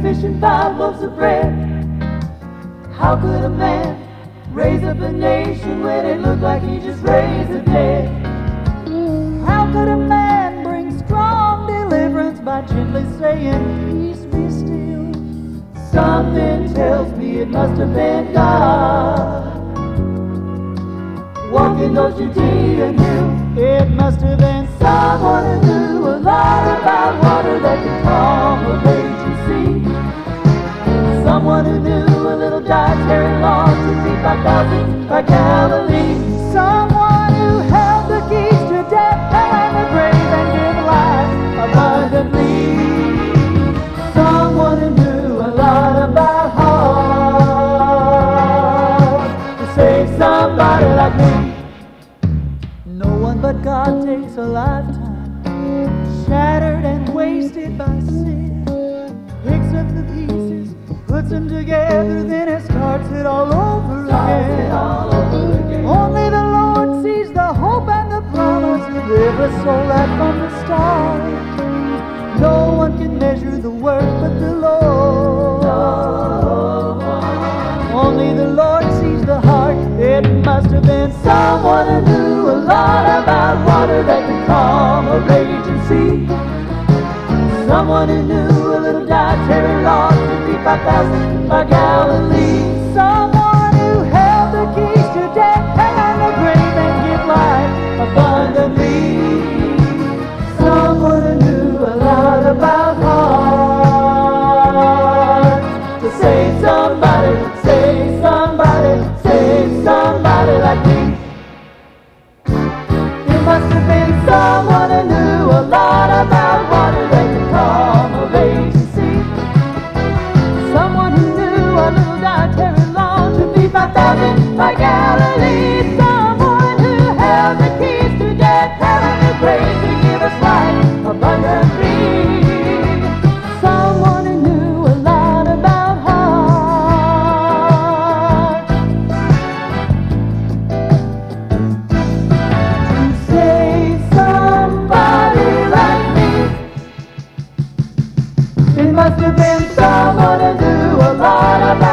two fish and five loaves of bread. How could a man raise up a nation when it looked like he just raised the dead? How could a man bring strong deliverance by gently saying, Peace be still? Something tells me it must have been God. Walking those Judean hills, It must have been someone who little dietary law to feed 5,000 by Galilee. someone who held the keys to death, hell, and the grave and give life abundantly. Someone who knew a lot about heart to save somebody like me. No one but God takes a lifetime shattered and wasted by sin. Picks up the pieces, puts them together, then it starts it all over again. all over again. Only the Lord sees the hope and the promise of every soul that from the start. No one can measure the work but the Lord. Only the Lord sees the heart. It must have been Someone who knew a lot about water that could calm a raging sea. Someone who knew a little dietary law 5,000 by Galilee. someone who held the keys to death, and the grave, and give life abundantly. Someone who knew a lot about heart to save somebody, save somebody, save somebody like me. Must have been someone who knew a lot about